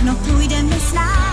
všechno půjde mi snad.